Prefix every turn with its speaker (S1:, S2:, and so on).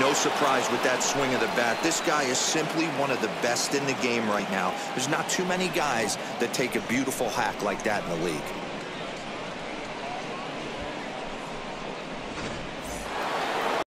S1: No surprise with that swing of the bat. This guy is simply one of the best in the game right now. There's not too many guys that take a beautiful hack like that in the league.